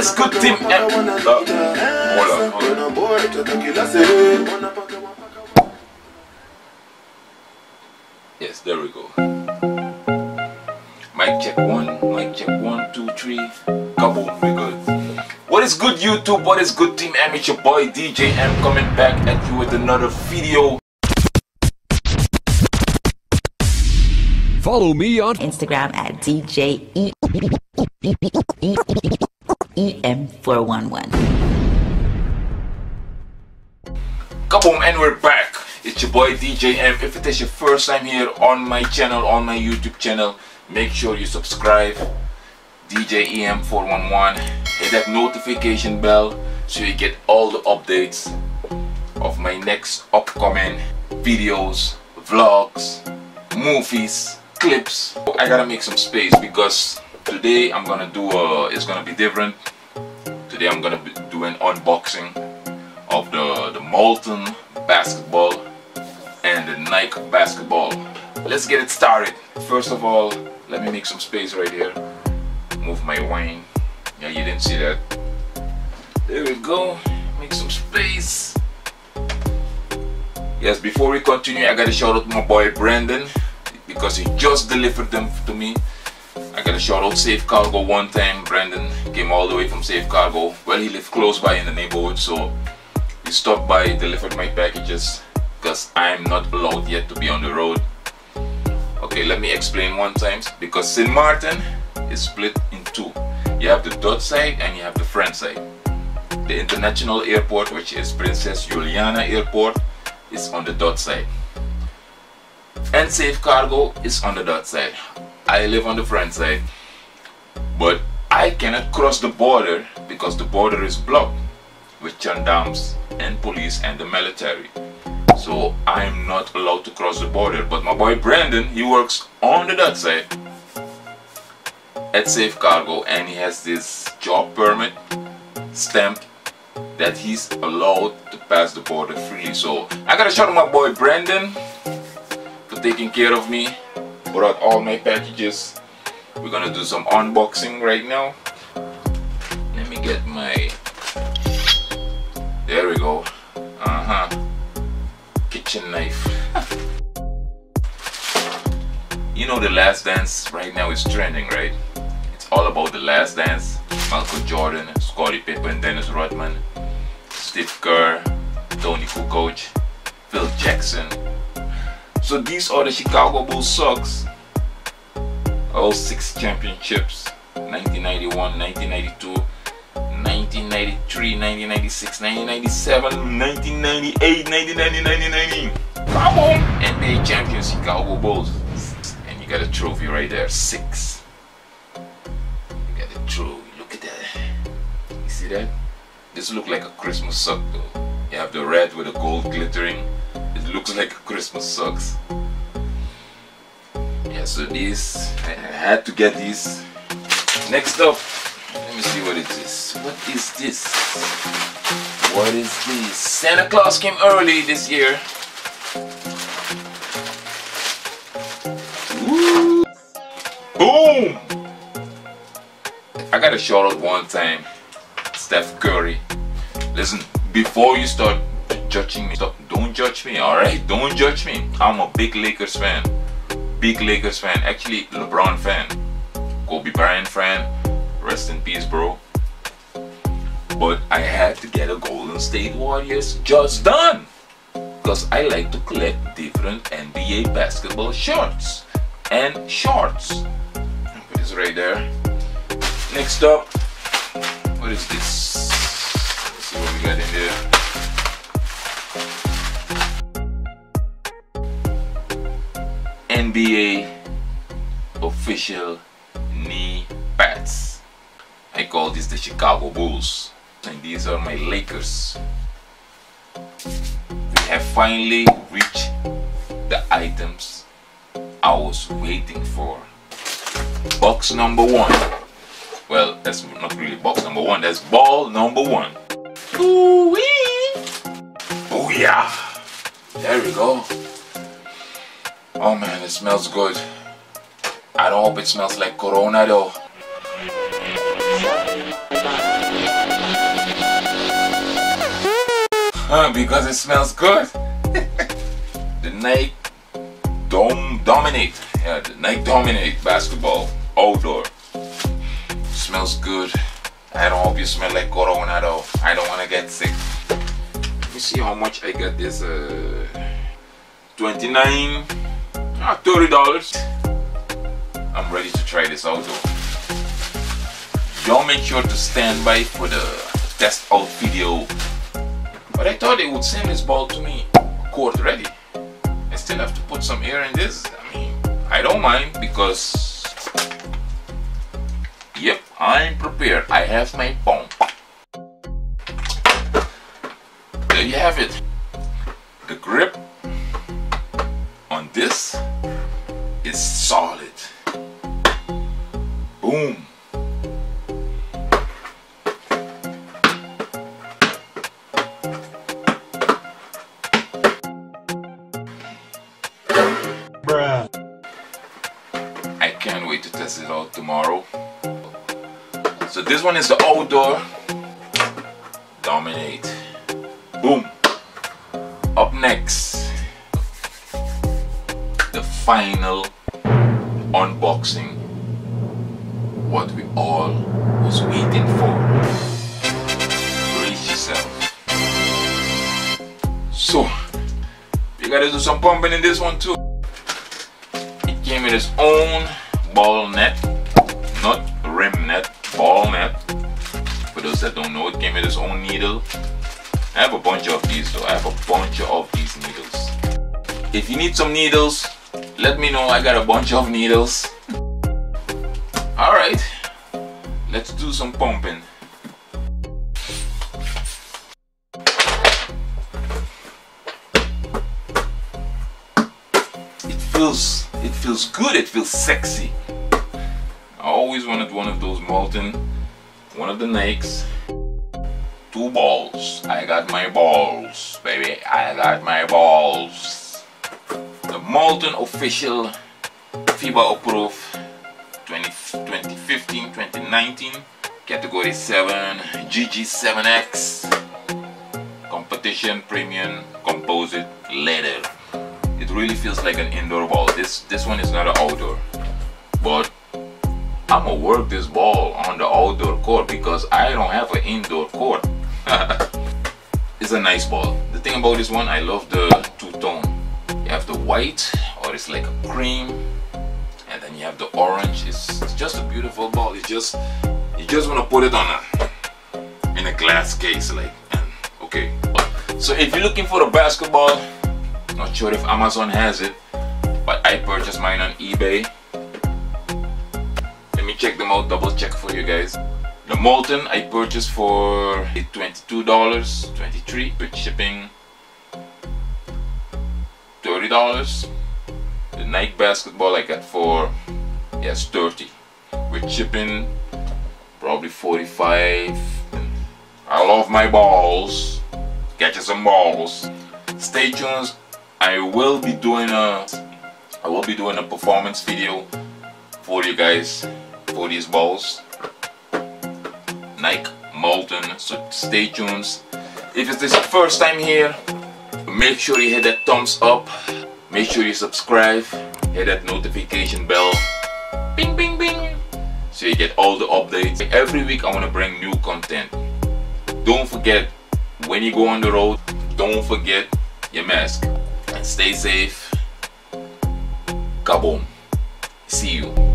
is good team M? Hold on, hold on. Yes, there we go. Mic check one, mic check one, two, three. Kaboom, we good. What is good YouTube? What is good team M? It's your boy DJ M coming back at you with another video. Follow me on Instagram at DJ EM411. Kaboom and we're back. It's your boy DJ M. If it is your first time here on my channel, on my YouTube channel, make sure you subscribe. DJ EM411. Hit that notification bell so you get all the updates of my next upcoming videos, vlogs, movies, clips. I gotta make some space because today I'm gonna do a, it's gonna be different. Today I'm gonna be, do an unboxing of the, the Molten basketball and the Nike basketball. Let's get it started. First of all, let me make some space right here. Move my wine. Yeah, you didn't see that. There we go. Make some space. Yes, before we continue, I gotta shout out to my boy Brandon because he just delivered them to me. I got a shout out Safe Cargo one time. Brandon came all the way from Safe Cargo. Well, he lived close by in the neighborhood, so he stopped by, delivered my packages because I'm not allowed yet to be on the road. Okay, let me explain one time because St. Martin is split in two. You have the Dutch side and you have the French side. The international airport, which is Princess Juliana Airport, is on the Dutch side. And Safe Cargo is on the Dutch side. I live on the French side. But I cannot cross the border because the border is blocked with gendarmes and police and the military. So I'm not allowed to cross the border. But my boy Brandon, he works on the Dutch side at Safe Cargo and he has this job permit stamped that he's allowed to pass the border freely. So I gotta shout out my boy Brandon for taking care of me. Brought all my packages. We're gonna do some unboxing right now. Let me get my there we go. Uh-huh. Kitchen knife. you know the last dance right now is trending, right? It's all about the last dance. Michael Jordan, Scottie Pippen, Dennis Rodman, Steve Kerr, Toni Kukoc, Phil Jackson. So these are the Chicago Bulls socks. All oh, six championships. 1991, 1992, 1993, 1996, 1997, 1998, 1990, 1990. Come on! NBA champions Chicago Bulls. And you got a trophy right there. Six. You got a trophy. Look at that. You see that? This look like a Christmas sock though. You have the red with the gold glittering. Looks like Christmas socks. Yeah, so these, I had to get these. Next up, let me see what it is. What is this? What is this? Santa Claus came early this year. Woo! Boom! I gotta shout out one time, Steph Curry. Listen, before you start judging me, stop, don't judge me, alright? Don't judge me. I'm a big Lakers fan. Big Lakers fan. Actually, LeBron fan. Kobe Bryant fan. Rest in peace, bro. But I had to get a Golden State Warriors just done. Because I like to collect different NBA basketball shirts and shorts. Put this right there. Next up, what is this? Let's see what we got in there. NBA official knee pads. I call this the Chicago Bulls. And these are my Lakers. We have finally reached the items I was waiting for. Box number one. Well, that's not really box number one, that's ball number one. Ooh wee! Oh yeah! There we go. Oh man, it smells good. I don't hope it smells like Corona though. Huh, because it smells good. the Nike Dome Dominate. Yeah, the Nike Dominate basketball outdoor. Smells good. I don't hope you smell like Corona though. I don't want to get sick. Let me see how much I got this. Uh, 29 ah, $30. I'm ready to try this out though. Y'all make sure to stand by for the test out video. But I thought they would send this ball to me court ready. I still have to put some air in this. I mean, I don't mind because Yep, I'm prepared. I have my pump. There you have it. The grip solid. Boom. Bruh. I can't wait to test it out tomorrow. So this one is the outdoor. Dominate. Boom. Up next, the final unboxing. What we all was waiting for. Brace yourself. So, you gotta do some pumping in this one too. It came with its own ball net, not rim net ball net. For those that don't know, it came with its own needle. I have a bunch of these though. I have a bunch of these needles. If you need some needles, let me know. I got a bunch of needles. Alright, let's do some pumping. It feels, it feels good, it feels sexy. I always wanted one of those molten, one of the Nikes. Two balls. I got my balls, baby. I got my balls. Molten official FIBA approved 2015-2019 category 7 GG7X competition premium composite leather it really feels like an indoor ball this this one is not an outdoor but I'm gonna work this ball on the outdoor court because I don't have an indoor court. it's a nice ball. The thing about this one, I love the two-tone. You white, or it's like a cream, and then you have the orange. It's, just a beautiful ball. It's just, you just wanna put it on a, in a glass case, like, and okay. So if you're looking for a basketball, not sure if Amazon has it, but I purchased mine on eBay let me check them out, double check for you guys. The Molten I purchased for $22, 23 with shipping $30. The Nike basketball I got for yes 30 with shipping probably 45 I love my balls. Get you some balls. Stay tuned. I will be doing a I will be doing a performance video for you guys for these balls. Nike Molten so stay tuned. If it's this first time here make sure you hit that thumbs up make sure you subscribe hit that notification bell. Bing bing bing. So you get all the updates. Every week I want to bring new content. Don't forget when you go on the road don't forget your mask. And stay safe. Kaboom. See you